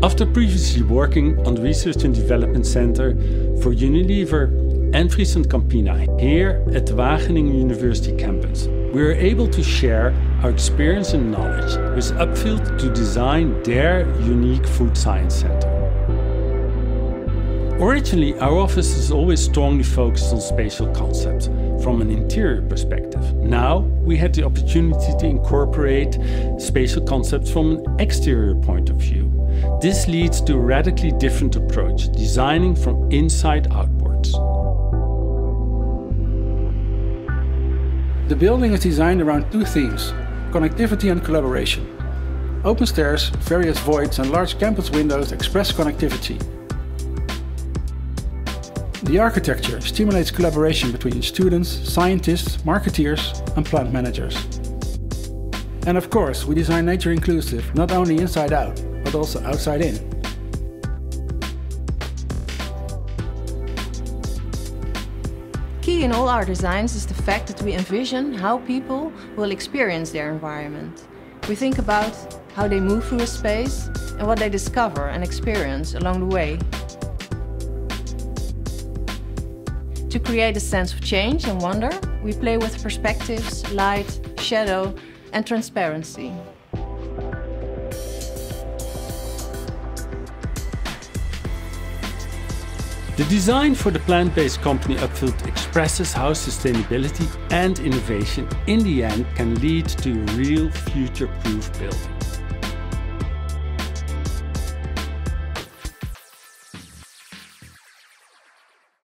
After previously working on the Research and Development Center for Unilever and Friesland Campina here at the Wageningen University campus, we were able to share our experience and knowledge with Upfield to design their unique food science center. Originally, our office has always strongly focused on spatial concepts from an interior perspective. Now, we had the opportunity to incorporate spatial concepts from an exterior point of view. This leads to a radically different approach, designing from inside outwards. The building is designed around two themes, connectivity and collaboration. Open stairs, various voids and large campus windows express connectivity, the architecture stimulates collaboration between students, scientists, marketeers and plant managers. And of course, we design nature inclusive, not only inside out, but also outside in. Key in all our designs is the fact that we envision how people will experience their environment. We think about how they move through a space and what they discover and experience along the way. To create a sense of change and wonder, we play with perspectives, light, shadow and transparency. The design for the plant-based company Upfield expresses how sustainability and innovation in the end can lead to real future-proof building.